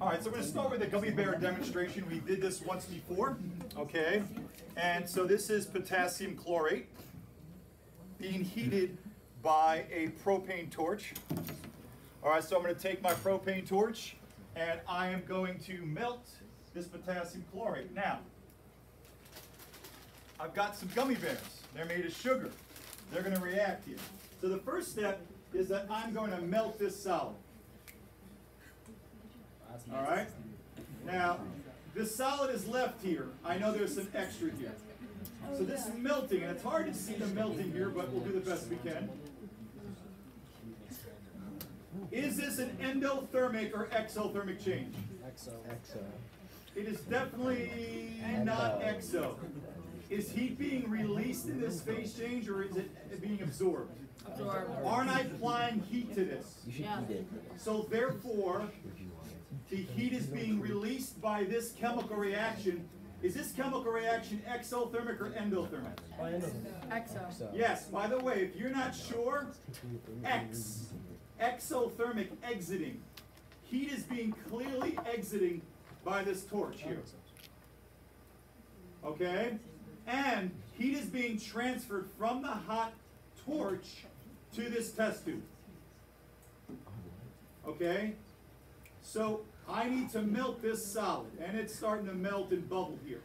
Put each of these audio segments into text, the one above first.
All right, so we're going to start with a gummy bear demonstration. We did this once before, okay? And so this is potassium chlorate being heated by a propane torch. All right, so I'm going to take my propane torch and I am going to melt this potassium chlorate. Now, I've got some gummy bears. They're made of sugar. They're going to react here. So the first step is that I'm going to melt this solid. All right? Now, this solid is left here. I know there's some extra here. So this is melting, and it's hard to see the melting here, but we'll do the best we can. Is this an endothermic or exothermic change? Exo. Exo. It is definitely not exo. Is heat being released in this phase change, or is it being absorbed? Absorb. Aren't I applying heat to this? You should Yeah. eat it. So therefore, the heat is being released by this chemical reaction. Is this chemical reaction exothermic or endothermic? Exo. Yes, by the way, if you're not sure, X, exothermic exiting. Heat is being clearly exiting by this torch here. Okay? And heat is being transferred from the hot torch to this test tube. Okay? So I need to melt this solid, and it's starting to melt and bubble here.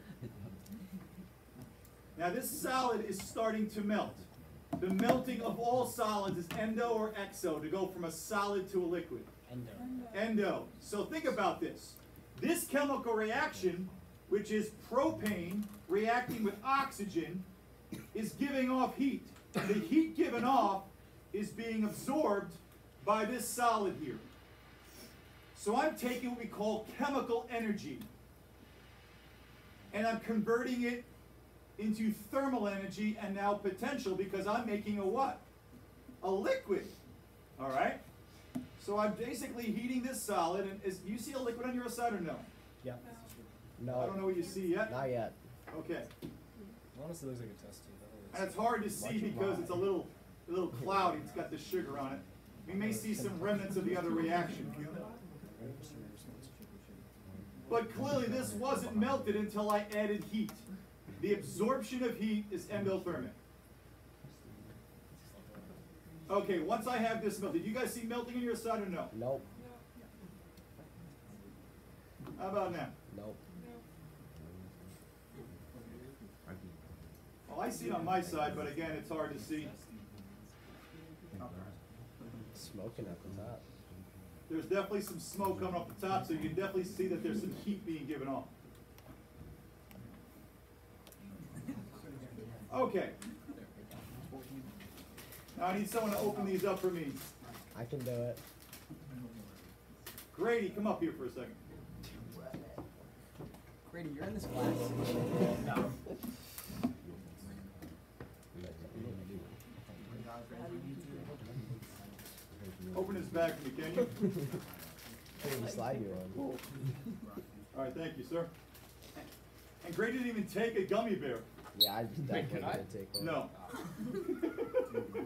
Now this solid is starting to melt. The melting of all solids is endo or exo to go from a solid to a liquid. Endo. Endo. So think about this. This chemical reaction, which is propane reacting with oxygen, is giving off heat. The heat given off is being absorbed by this solid here. So I'm taking what we call chemical energy and I'm converting it into thermal energy and now potential because I'm making a what? A liquid. All right? So I'm basically heating this solid and is you see a liquid on your side or no? Yep. No. I don't know what you see yet. Not yet. Okay. Honestly, looks like a test tube. And it's hard to see because it's a little a little cloudy. It's got the sugar on it. We may see some remnants of the other reaction. But clearly this wasn't melted until I added heat. The absorption of heat is endothermic. Okay, once I have this melted, you guys see melting on your side or no? Nope. How about now? Nope. Well, I see it on my side, but again, it's hard to see. Smoking at the top. There's definitely some smoke coming off the top, so you can definitely see that there's some heat being given off. Okay. Now I need someone to open these up for me. I can do it. Grady, come up here for a second. Grady, you're in this class. Open his bag for me, can you? Put the slide you on. All right, thank you, sir. And Grady didn't even take a gummy bear. Yeah, I definitely can I? gonna take one. No.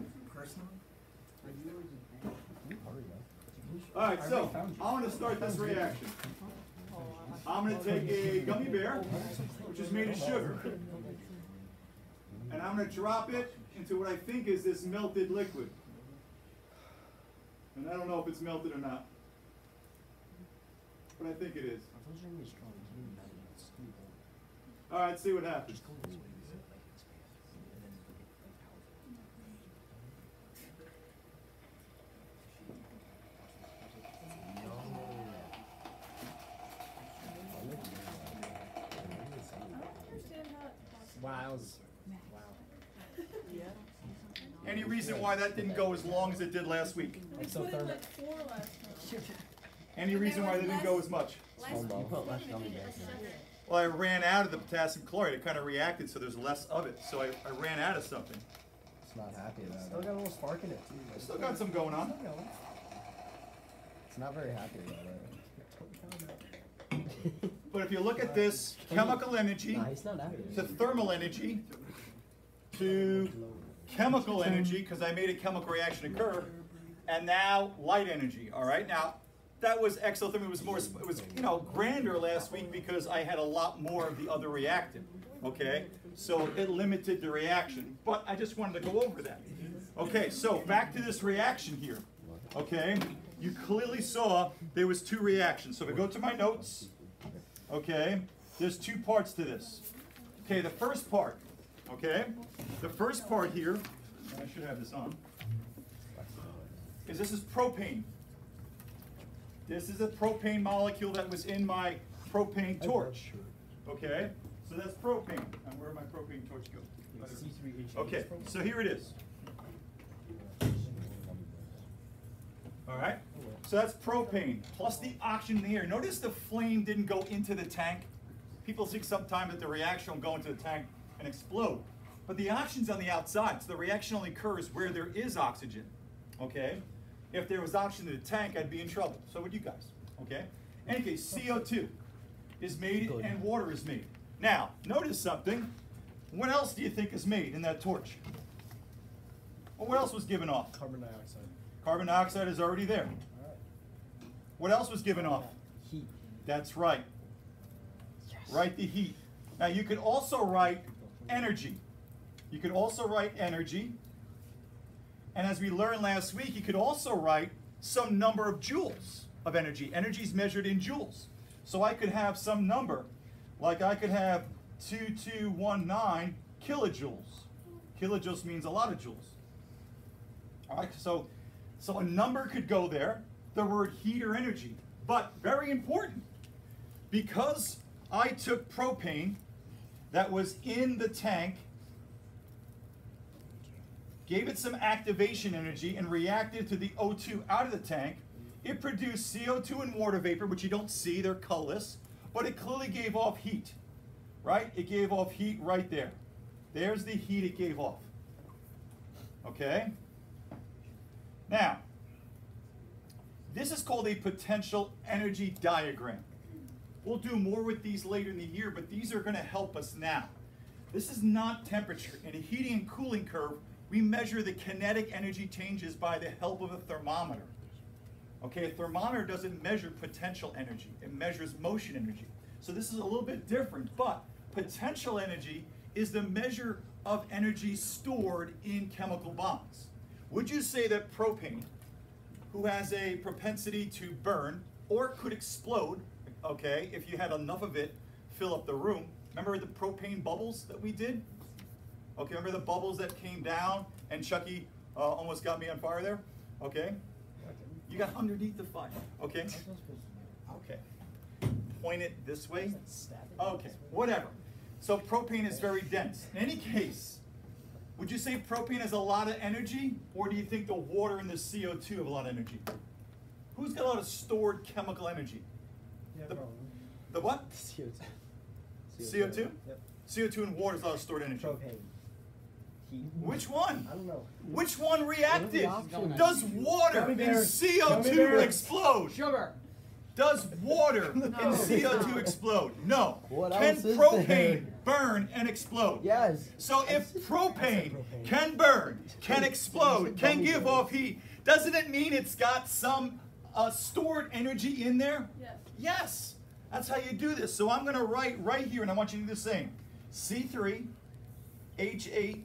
All right, so I want to start this reaction. I'm going to take a gummy bear, which is made of sugar, and I'm going to drop it into what I think is this melted liquid. And I don't know if it's melted or not, but I think it is. All right, see what happens. Wow, that was, wow. Any reason why that didn't go as long as it did last week? Exothermic. four last time. Any reason why they didn't go as much? Last Hold on. time, Last we gummy did bear. a second. Well, I ran out of the potassium chloride. It kind of reacted, so there's less of it. So I, I ran out of something. It's not happy about it. Still got a little spark in it too. I still got some going on. It's not very happy about it. But if you look at this chemical energy Nah, not happy. to thermal energy to chemical energy, because I made a chemical reaction occur, and now light energy. All right, now that was exothermic. It was more, it was, you know, grander last week because I had a lot more of the other reactant, okay? So it limited the reaction, but I just wanted to go over that. Okay, so back to this reaction here, okay? You clearly saw there was two reactions. So if I go to my notes, okay, there's two parts to this. Okay, the first part, okay? The first part here, I should have this on, is this is propane. This is a propane molecule that was in my propane torch. Okay, so that's propane. And where my propane torch go? Okay, so here it is. All right, so that's propane plus the oxygen in the air. Notice the flame didn't go into the tank. People think sometimes that the reaction will go into the tank and explode. But the oxygen's on the outside, so the reaction only occurs where there is oxygen. Okay? If there was oxygen in the tank, I'd be in trouble. So would you guys. Okay? In any case, CO2 is made and water is made. Now, notice something. What else do you think is made in that torch? Well, what else was given off? Carbon dioxide. Carbon dioxide is already there. Alright. What else was given off? Heat. That's right. Write the heat. Now you could also write energy. You could also write energy. And as we learned last week, you could also write some number of joules of energy. Energy is measured in joules. So I could have some number, like I could have 2219 kilojoules. Kilojoules means a lot of joules. All right, so, so a number could go there, the word heat or energy. But very important, because I took propane that was in the tank, gave it some activation energy, and reacted to the O2 out of the tank, it produced CO2 and water vapor, which you don't see, they're colorless, but it clearly gave off heat, right? It gave off heat right there. There's the heat it gave off. Okay? Now, this is called a potential energy diagram. We'll do more with these later in the year, but these are going to help us now. This is not temperature. In a heating and cooling curve, we measure the kinetic energy changes by the help of a thermometer. Okay, a thermometer doesn't measure potential energy, it measures motion energy. So this is a little bit different, but potential energy is the measure of energy stored in chemical bonds. Would you say that propane, who has a propensity to burn or could explode, okay, if you had enough of it, fill up the room. Remember the propane bubbles that we did? Okay, remember the bubbles that came down and Chucky uh, almost got me on fire there? Okay? You got underneath the fire. Okay? Okay. Point it this way. Okay, whatever. So propane is very dense. In any case, would you say propane has a lot of energy, or do you think the water and the CO2 have a lot of energy? Who's got a lot of stored chemical energy? Yeah, The- probably. The what? CO2. CO2? Yep. CO2 and water is a lot of stored energy. Propane. Heat. Which one? I don't know. Which one reacted? Does water Gummy and CO2 explode? Sugar. Does water and No. CO2 explode? No. What Can else propane there? burn and explode? Yes. So if propane propane. can burn, can explode, can give off heat, doesn't it mean it's got some uh, stored energy in there? Yes. Yes. That's how you do this. So I'm going to write right here, and I want you to do the same. C3, H8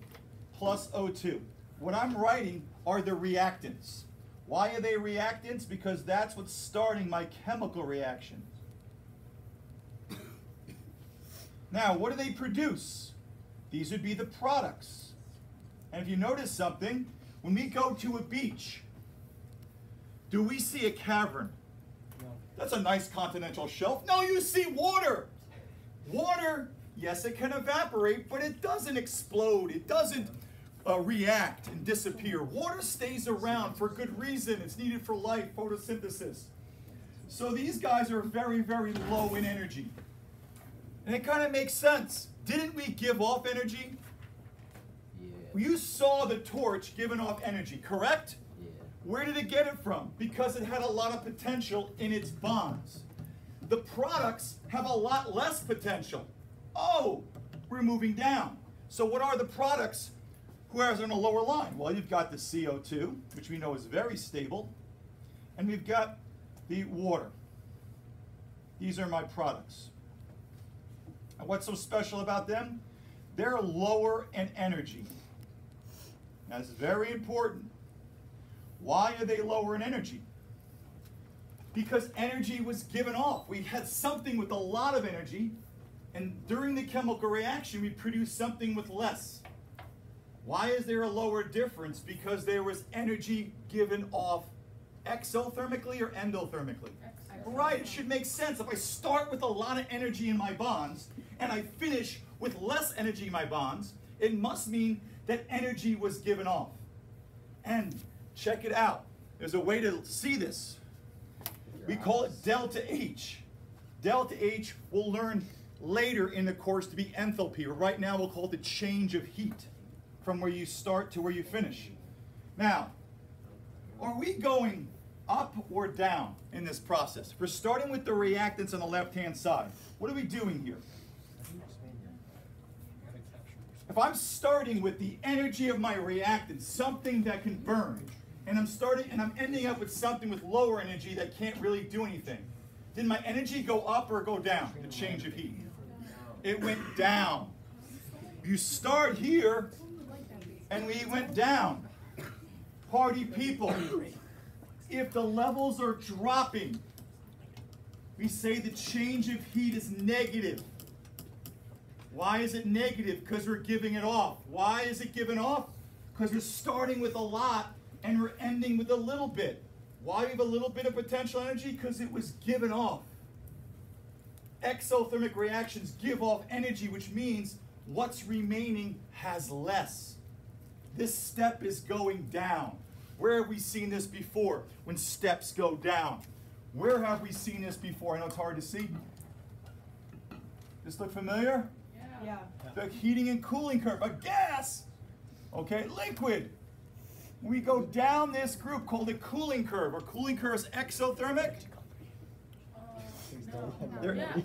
plus O2. What I'm writing are the reactants. Why are they reactants? Because that's what's starting my chemical reaction. Now, what do they produce? These would be the products. And if you notice something, when we go to a beach, do we see a cavern? That's a nice continental shelf. No, you see water. Water, yes, it can evaporate, but it doesn't explode. It doesn't uh, react and disappear. Water stays around for good reason. It's needed for life, photosynthesis. So these guys are very, very low in energy. And it kind of makes sense. Didn't we give off energy? Yeah. You saw the torch giving off energy, correct? Where did it get it from? Because it had a lot of potential in its bonds. The products have a lot less potential. Oh, we're moving down. So what are the products who are on a lower line? Well, you've got the CO2, which we know is very stable. And we've got the water. These are my products. And what's so special about them? They're lower in energy. That's very important. Why are they lower in energy? Because energy was given off. We had something with a lot of energy, and during the chemical reaction, we produced something with less. Why is there a lower difference? Because there was energy given off exothermically or endothermically. Right, it should make sense. If I start with a lot of energy in my bonds and I finish with less energy in my bonds, it must mean that energy was given off. And check it out. There's a way to see this. We call it delta H. Delta H we'll learn later in the course to be enthalpy. But right now we'll call it the change of heat from where you start to where you finish. Now, are we going up or down in this process? If we're starting with the reactants on the left-hand side, what are we doing here? If I'm starting with the energy of my reactant, something that can burn, and I'm starting and I'm ending up with something with lower energy that can't really do anything, did my energy go up or go down? The change of heat. It went down. You start here, and we went down. Party people, if the levels are dropping, we say the change of heat is negative. Why is it negative? Because we're giving it off. Why is it given off? Because we're starting with a lot and we're ending with a little bit. Why we have a little bit of potential energy? Because it was given off. Exothermic reactions give off energy, which means what's remaining has less. This step is going down. Where have we seen this before when steps go down? Where have we seen this before? I know it's hard to see. This look familiar? Yeah. yeah. The heating and cooling curve. A gas, okay, liquid. We go down this group called the cooling curve. Our cooling curve is exothermic. There- Yes.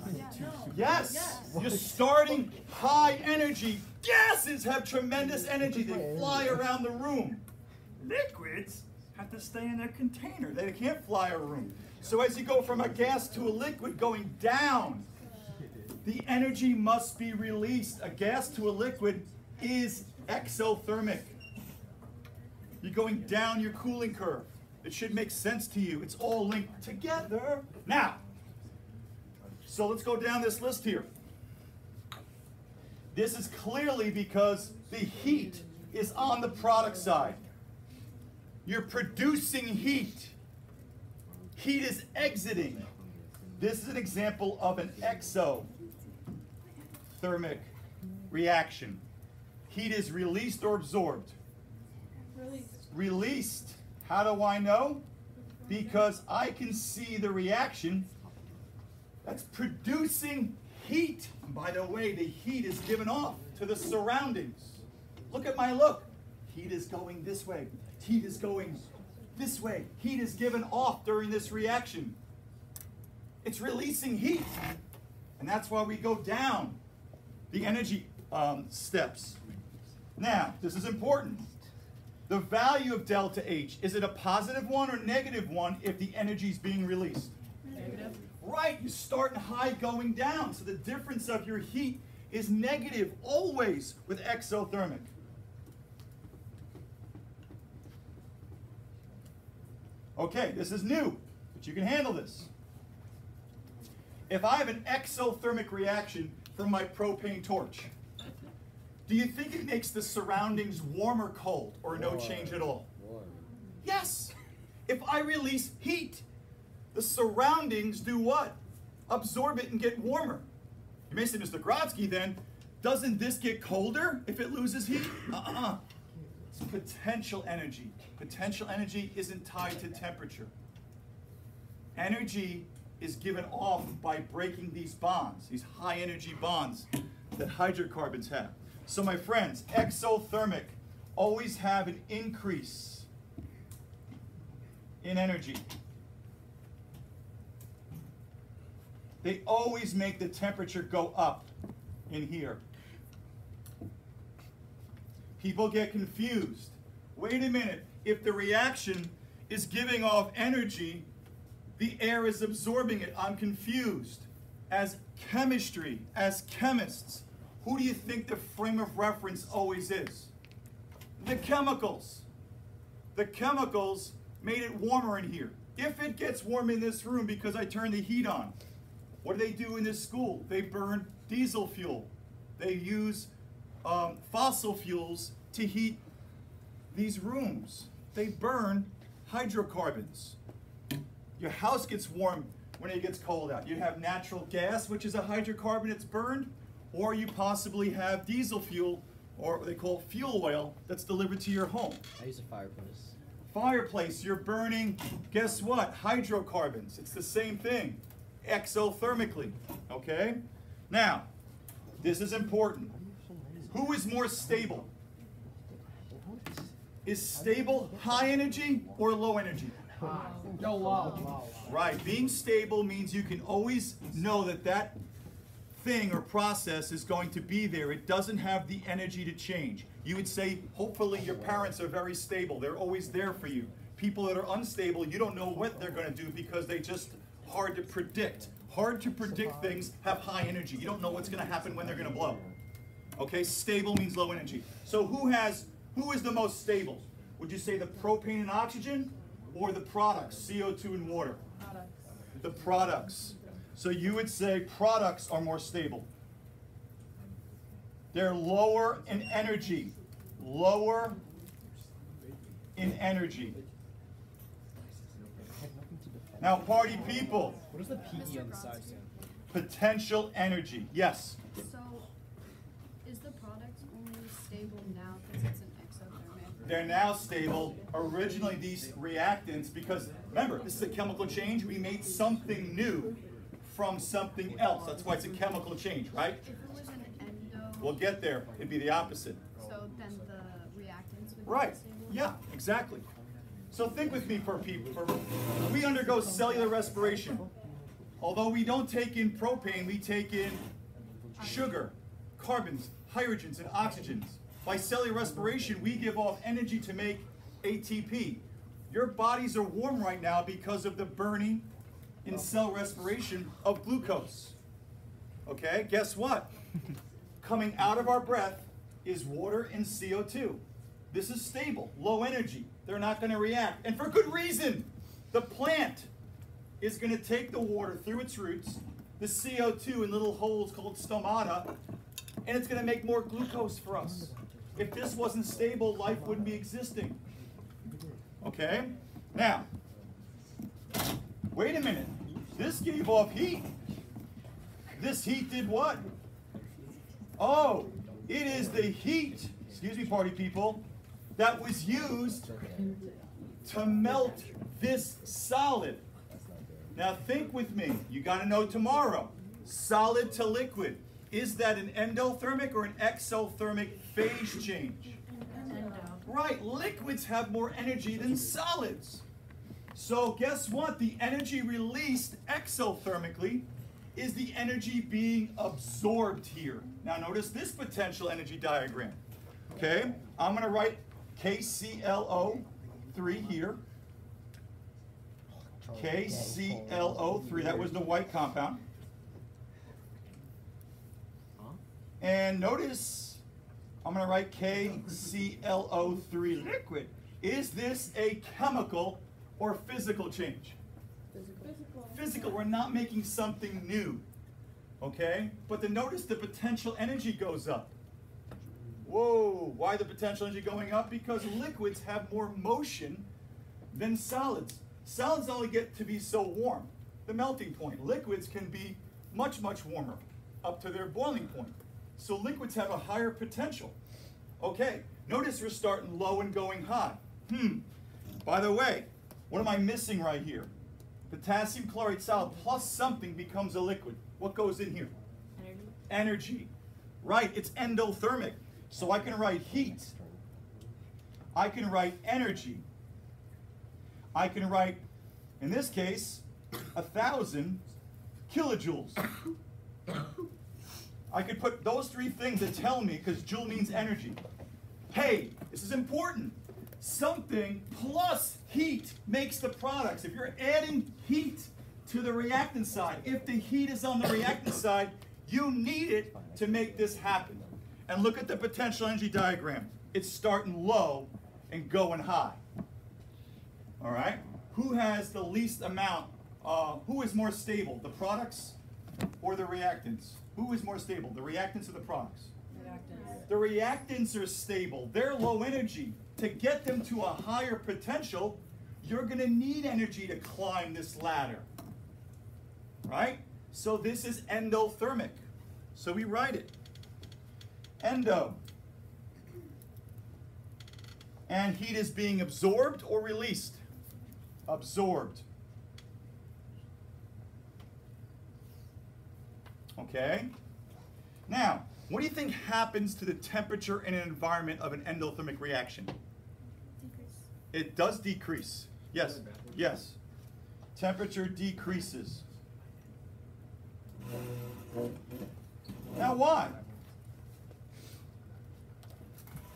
Yes, Yes. you're starting high energy. Gases have tremendous energy. They fly around the room. Liquids have to stay in their container. They can't fly around. room. So as you go from a gas to a liquid going down, the energy must be released. A gas to a liquid is exothermic. You're going down your cooling curve. It should make sense to you. It's all linked together. Now, so let's go down this list here. This is clearly because the heat is on the product side. You're producing heat. Heat is exiting. This is an example of an exothermic reaction. Heat is released or absorbed. Release. Released. How do I know? Because I can see the reaction that's producing heat. By the way, the heat is given off to the surroundings. Look at my look. Heat is going this way. Heat is going this way. Heat is given off during this reaction. It's releasing heat. And that's why we go down the energy um, steps. Now, this is important. The value of delta H, is it a positive one or negative one if the energy is being released? Negative. Right, you start high going down. So the difference of your heat is negative always with exothermic. Okay, this is new, but you can handle this. If I have an exothermic reaction from my propane torch, do you think it makes the surroundings warm or cold or no change at all? Yes. If I release heat, the surroundings do what? Absorb it and get warmer. You may say, Mr. Grodski, then, doesn't this get colder if it loses heat? Uh-uh. It's potential energy. Potential energy isn't tied to temperature. Energy is given off by breaking these bonds, these high energy bonds that hydrocarbons have. So my friends, exothermic always have an increase in energy. They always make the temperature go up in here. People get confused. Wait a minute, if the reaction is giving off energy, The air is absorbing it. I'm confused. As chemistry, as chemists, who do you think the frame of reference always is? The chemicals. The chemicals made it warmer in here. If it gets warm in this room because I turn the heat on, what do they do in this school? They burn diesel fuel. They use um, fossil fuels to heat these rooms. They burn hydrocarbons. Your house gets warm when it gets cold out. You have natural gas, which is a hydrocarbon it's burned, or you possibly have diesel fuel, or what they call fuel oil, that's delivered to your home. I use a fireplace. Fireplace, you're burning, guess what? Hydrocarbons. It's the same thing, exothermically. Okay? Now, this is important. Who is more stable? Is stable high energy or low energy? No, wow. Right. Being stable means you can always know that that thing or process is going to be there. It doesn't have the energy to change. You would say, hopefully, your parents are very stable. They're always there for you. People that are unstable, you don't know what they're going to do because they just hard to predict. Hard to predict things have high energy. You don't know what's going to happen when they're going to blow. Okay, stable means low energy. So who has who is the most stable? Would you say the propane and oxygen or the products, CO2 and water? Products. The products. So you would say products are more stable. They're lower in energy. Lower in energy. Now, party people, What does the PE on the side stand? potential energy. Yes. So, is the product only stable now because it's an exothermic? They're now stable. Originally, these reactants, because remember, this is a chemical change. We made something new from something else. That's why it's a chemical change, right? If it was an endo, We'll get there. It'd be the opposite. so then the reactants would Right. Yeah, exactly. So think with me for people. For, we undergo cellular respiration. Although we don't take in propane, we take in sugar, carbons, hydrogens, and oxygens. By cellular respiration, we give off energy to make ATP. Your bodies are warm right now because of the burning in cell respiration of glucose. Okay, guess what? Coming out of our breath is water and CO2. This is stable, low energy. They're not going to react. And for good reason. The plant is going to take the water through its roots, the CO2 in little holes called stomata, and it's going to make more glucose for us. If this wasn't stable, life wouldn't be existing. Okay? Now, wait a minute. This gave off heat. This heat did what? Oh, it is the heat, excuse me, party people, that was used to melt this solid. Now think with me. You got to know tomorrow. Solid to liquid. Is that an endothermic or an exothermic phase change? Right, liquids have more energy than solids. So guess what? The energy released exothermically is the energy being absorbed here. Now notice this potential energy diagram. Okay, I'm going to write KClO3 here. KClO3, that was the white compound. And notice I'm going to write KClO3 liquid. Is this a chemical or physical change? Physical. Physical, we're not making something new. Okay? But then notice the potential energy goes up. Whoa, why the potential energy going up? Because liquids have more motion than solids. Solids only get to be so warm, the melting point. Liquids can be much, much warmer, up to their boiling point. So liquids have a higher potential. Okay, notice we're starting low and going high. Hmm, by the way, what am I missing right here? Potassium chloride solid plus something becomes a liquid. What goes in here? Energy. Energy. Right, it's endothermic. So I can write heat. I can write energy. I can write, in this case, a thousand kilojoules. I could put those three things that tell me, because joule means energy. Hey, this is important. Something plus heat makes the products. If you're adding heat to the reactant side, if the heat is on the reactant side, you need it to make this happen. And look at the potential energy diagram. It's starting low and going high. All right? Who has the least amount? Uh, who is more stable, the products or the reactants? Who is more stable, the reactants or the products? The reactants are stable. They're low energy. To get them to a higher potential, you're going to need energy to climb this ladder. Right? So this is endothermic. So we write it. Endo. And heat is being absorbed or released? Absorbed. Okay? Now, what do you think happens to the temperature in an environment of an endothermic reaction? Decrease. It does decrease. Yes, yes. Temperature decreases. Now, why?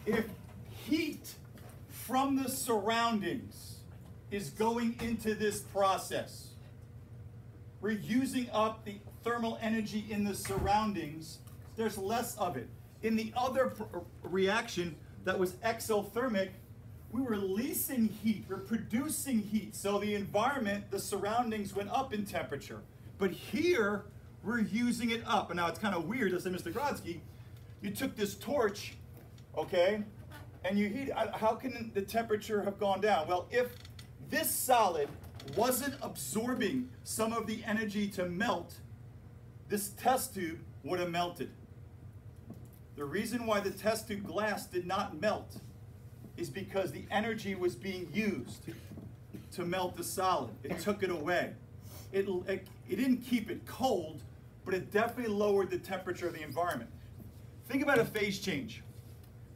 If heat from the surroundings is going into this process, we're using up the thermal energy in the surroundings, there's less of it. In the other reaction that was exothermic, we were releasing heat, we're producing heat. So the environment, the surroundings went up in temperature. But here, we're using it up. And now it's kind of weird to say, Mr. Grodski, you took this torch, okay, and you heat. I- How can the temperature have gone down? Well, if this solid wasn't absorbing some of the energy to melt, this test tube would have melted. The reason why the test tube glass did not melt is because the energy was being used to melt the solid. It took it away. It, it, it didn't keep it cold, but it definitely lowered the temperature of the environment. Think about a phase change.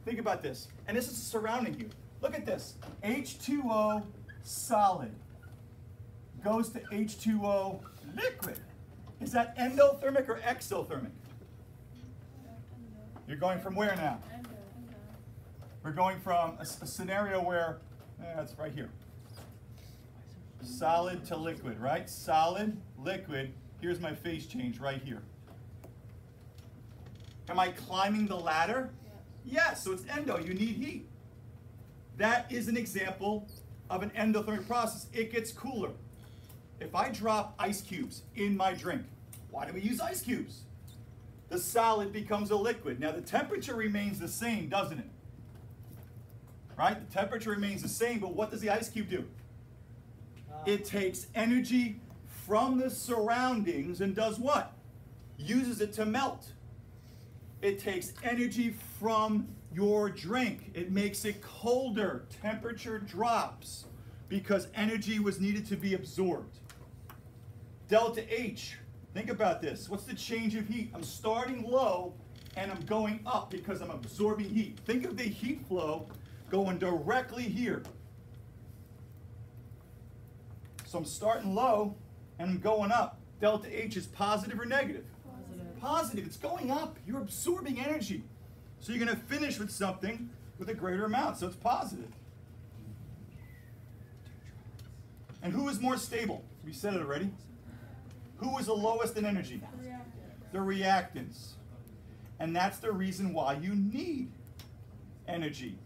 Think about this. And this is surrounding you. Look at this. H2O solid goes to H2O liquid. Is that endothermic or exothermic? You're going from where now? We're going from a scenario where, eh, that's right here. Solid to liquid, right? Solid, liquid. Here's my phase change right here. Am I climbing the ladder? Yes, so it's endo. You need heat. That is an example of an endothermic process. It gets cooler. If I drop ice cubes in my drink, why do we use ice cubes? The solid becomes a liquid. Now the temperature remains the same, doesn't it? Right? The temperature remains the same, but what does the ice cube do? Uh, it takes energy from the surroundings and does what? Uses it to melt. It takes energy from your drink. It makes it colder. Temperature drops because energy was needed to be absorbed. Delta H. Think about this. What's the change of heat? I'm starting low and I'm going up because I'm absorbing heat. Think of the heat flow going directly here. So I'm starting low and I'm going up. Delta H is positive or negative? Positive. Positive. It's going up. You're absorbing energy. So you're going to finish with something with a greater amount. So it's positive. And who is more stable? We said it already. Who is the lowest in energy? The reactants. And that's the reason why you need energy.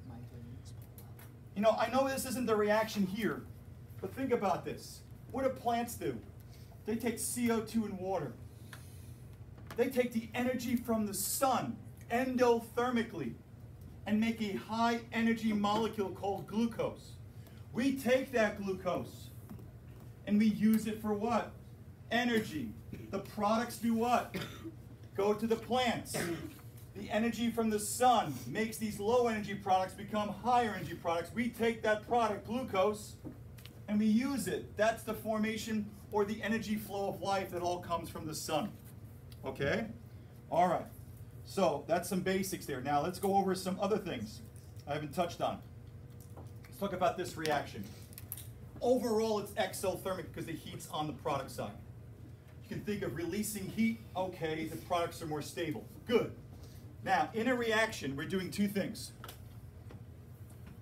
You know, I know this isn't the reaction here, but think about this. What do plants do? They take CO2 and water. They take the energy from the sun endothermically and make a high energy molecule called glucose. We take that glucose and we use it for what? Energy. The products do what? Go to the plants. The energy from the sun makes these low energy products become higher energy products. We take that product, glucose, and we use it. That's the formation or the energy flow of life that all comes from the sun. Okay? All right. So that's some basics there. Now let's go over some other things I haven't touched on. Let's talk about this reaction. Overall, it's exothermic because the heat's on the product side. You can think of releasing heat, okay, the products are more stable. Good. Now, in a reaction, we're doing two things.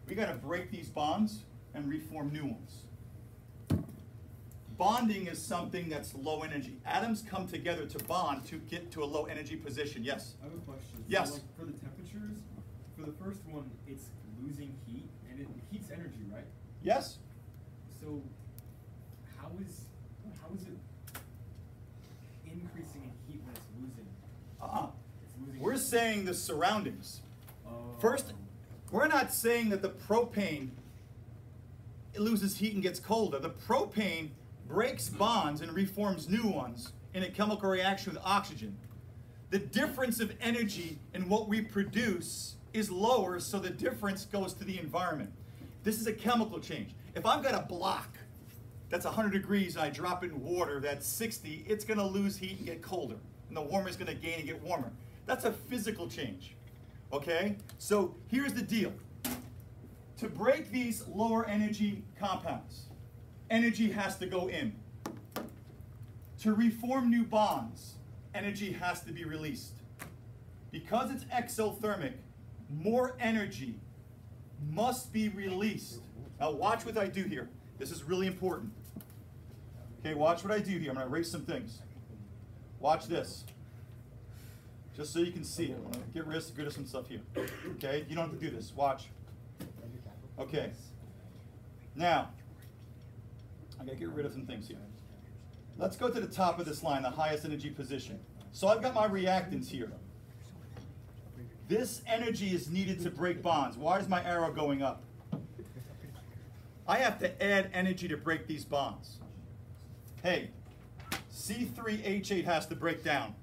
we gotta break these bonds and reform new ones. Bonding is something that's low energy. Atoms come together to bond to get to a low energy position. Yes? I have a question. So, Yes. like, for the temperatures, for the first one, it's losing heat, and it heats energy, right? Yes? So, how is how is it increasing in heat when it's losing? Uh-uh. It's losing. We're saying the surroundings. First, we're not saying that the propane it loses heat and gets colder. The propane breaks hmm. bonds and reforms new ones in a chemical reaction with oxygen. The difference of energy in what we produce is lower, so the difference goes to the environment. This is a chemical change. If I've got a block that's 100 degrees and I drop it in water that's 60, it's going to lose heat and get colder. And the warmer is going to gain and get warmer. That's a physical change. Okay? So here's the deal. To break these lower energy compounds, energy has to go in. To reform new bonds, energy has to be released. Because it's exothermic, more energy must be released. Now watch what I do here. This is really important. Okay, watch what I do here. I'm gonna erase some things. Watch this. Just so you can see it. Get rid of, rid of some stuff here. Okay, you don't have to do this. Watch. Okay. Now, I gotta get rid of some things here. Let's go to the top of this line, the highest energy position. So I've got my reactants here. This energy is needed to break bonds. Why is my arrow going up? I have to add energy to break these bonds. Hey, C3H8 has to break down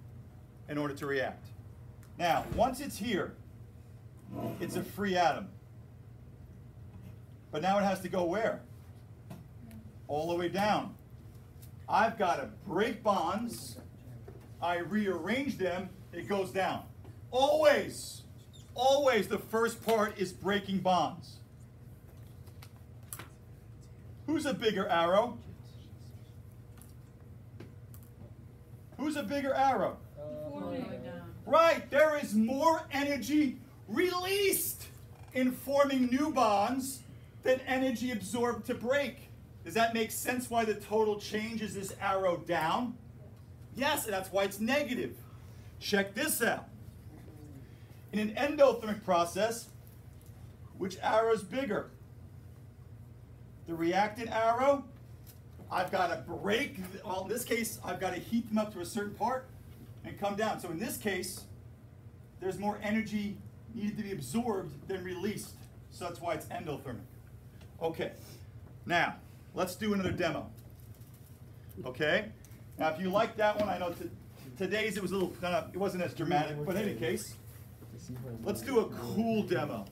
in order to react. Now, once it's here, it's a free atom. But now it has to go where? All the way down. I've got to break bonds. I rearrange them, it goes down. Always, always the first part is breaking bonds. Who's a bigger arrow? Who's a bigger arrow? Right, there is more energy released in forming new bonds than energy absorbed to break. Does that make sense why the total change is this arrow down? Yes, and that's why it's negative. Check this out. In an endothermic process, which arrow is bigger? The reactant arrow, I've got to break, well, in this case, I've got to heat them up to a certain part and come down. So in this case, there's more energy needed to be absorbed than released. So that's why it's endothermic. Okay, now, let's do another demo. Okay? Now, if you like that one, I know today's it was a little kind of, it wasn't as dramatic, but in any case, let's do a cool demo.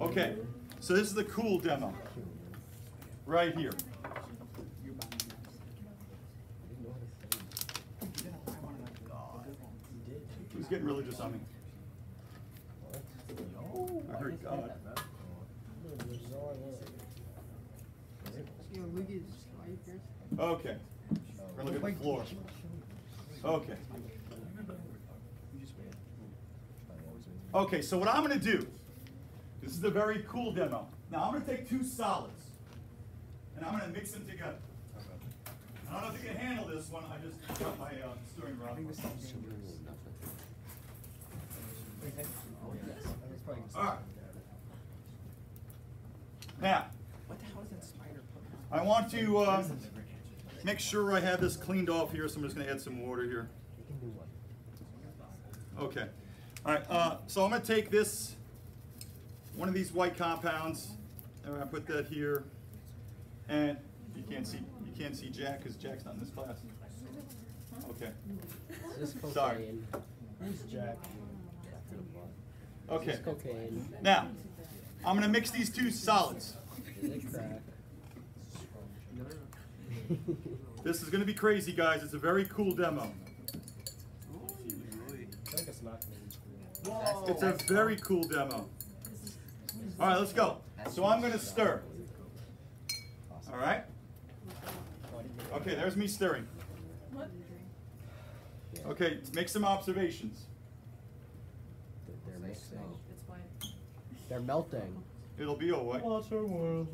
Okay, so this is the cool demo. Right here. Who's getting religious on me? I heard God. Okay. We're gonna look at the floor. Okay. Okay, so what I'm gonna do, this is a very cool demo. Now I'm gonna take two solids, and I'm gonna mix them together. I don't know if you can handle this one, I just got my uh, stirring rod. Alright. Now, I want to uh, make sure I have this cleaned off here, so I'm just gonna add some water here. Okay. All right, uh, so I'm gonna take this, one of these white compounds, and I'm gonna put that here. And you can't see, you can't see Jack, because Jack's not in this class. Okay. Sorry. Who's Jack? Okay. cocaine. Now, I'm gonna mix these two solids. This is gonna be crazy, guys. It's a very cool demo. I think it's not It's a very cool demo. All right, let's go. So I'm gonna stir. All right? Okay, there's me stirring. Okay, make some observations. They're mixing. They're melting. it'll be alright. Watch our world.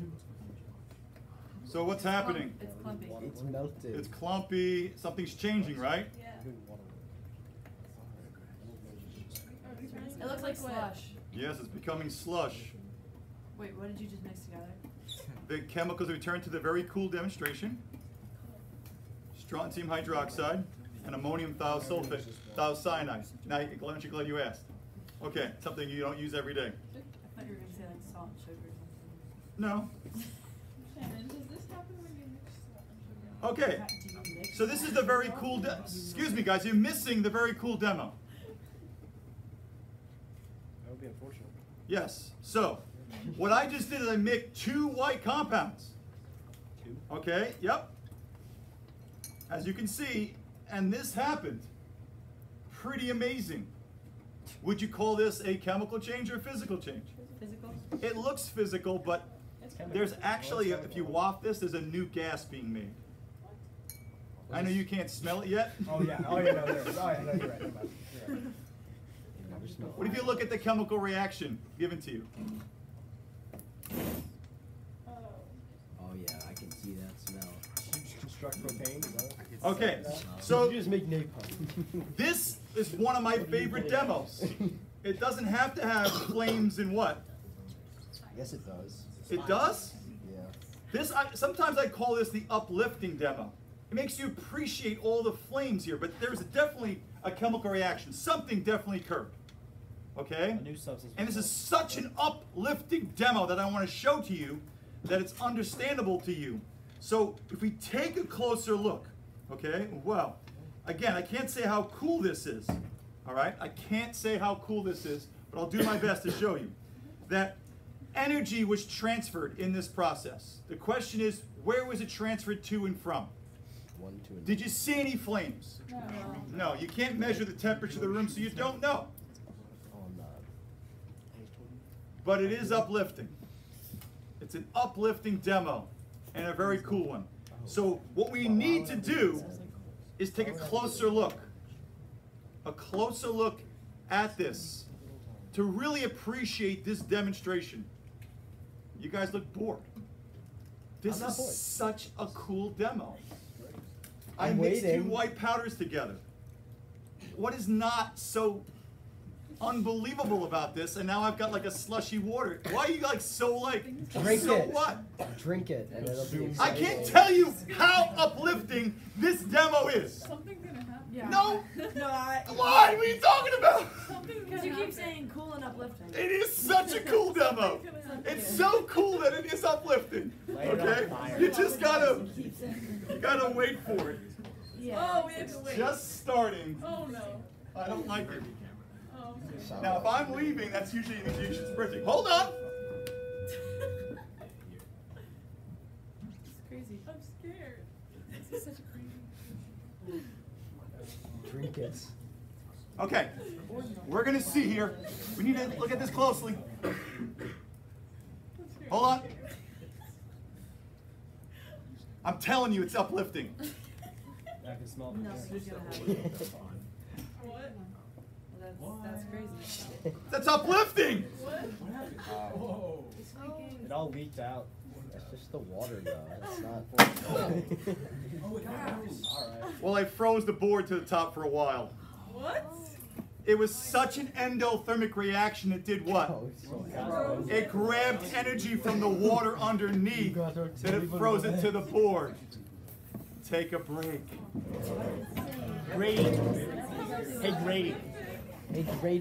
So what's happening? It's clumpy. It's melted. It's clumpy, something's changing, right? Yeah. It looks like slush. Yes, it's becoming slush. Wait, what did you just mix together? The chemicals return to the very cool demonstration. Strontium hydroxide and ammonium thiosulfate, thiocyanide. Now, aren't you glad you asked? Okay, something you don't use every day. I thought you were gonna say like salt and sugar or No. Shannon, does this happen when you mix salt and sugar? Okay, something. Do you mix so this is the very cool, de- excuse me guys, you're missing the very cool demo. That would be unfortunate. Yes, so what I just did is I mixed two white compounds. Two. Okay, yep. As you can see, and this happened. Pretty amazing. Would you call this a chemical change or a physical change? Physical? It looks physical, but there's actually, if you waft this, there's a new gas being made. I know you can't smell it yet. Oh yeah. Oh yeah. No, there. Oh yeah. No, you're right. Never. You're right. You never smell What if you look at the chemical reaction given to you? Oh. Oh yeah, I can see that smell. You just construct propane. Is that it? Okay, You so just make napalm. this is one of my favorite demos. It doesn't have to have flames and what? yes, it does. It does? Yeah. This, I, sometimes I call this the uplifting demo. It makes you appreciate all the flames here, but there's definitely a chemical reaction. Something definitely occurred. Okay? A new substance. And this is such an uplifting demo that I want to show to you that it's understandable to you. So if we take a closer look, okay, well, again, I can't say how cool this is, all right? I can't say how cool this is, but I'll do my best to show you that energy was transferred in this process. The question is, where was it transferred to and from? One, two, and Did you see any flames? No. No, you can't measure the temperature of the room, so you don't know. Oh, but it is uplifting. It's an uplifting demo and a very cool one. So what we need to do is take a closer look. A closer look at this to really appreciate this demonstration. You guys look bored. This is bored. such a cool demo. I I'm mixed two white powders together. What is not so unbelievable about this? And now I've got like a slushy water. Why are you like so like Drink so it. what? Drink it, and it'll be. I can't tell you how uplifting this demo is. Something's gonna happen. Yeah. No. No, I. What? What are you talking about? Because gonna you keep saying cool and uplifting. It is such a cool demo. It's so cool that it is uplifting. Lay it on Okay? You just gotta you gotta wait for it. Yeah. Oh, we have to wait. Just starting. Oh no. I don't like it. Sound Now if I'm leaving, that's usually an indication it's sprinting. Hold on. It's crazy. I'm scared. This is such a crazy. Drink it. Okay. We're gonna see here. We need to look at this closely. Hold on. I'm telling you, it's uplifting. I can smell it. Nothing's gonna happen. What? Well, that's, that's crazy. That's uplifting. What? Whoa. It all leaked out. It's just the water, though. It's not. Oh, it got. All right. Well, I froze the board to the top for a while. What? It was such an endothermic reaction. It did what? Oh, it's so hot. It grabbed energy from the water underneath and it froze it to the board. Take a break. Grady. Hey, Grady. Hey, Grady.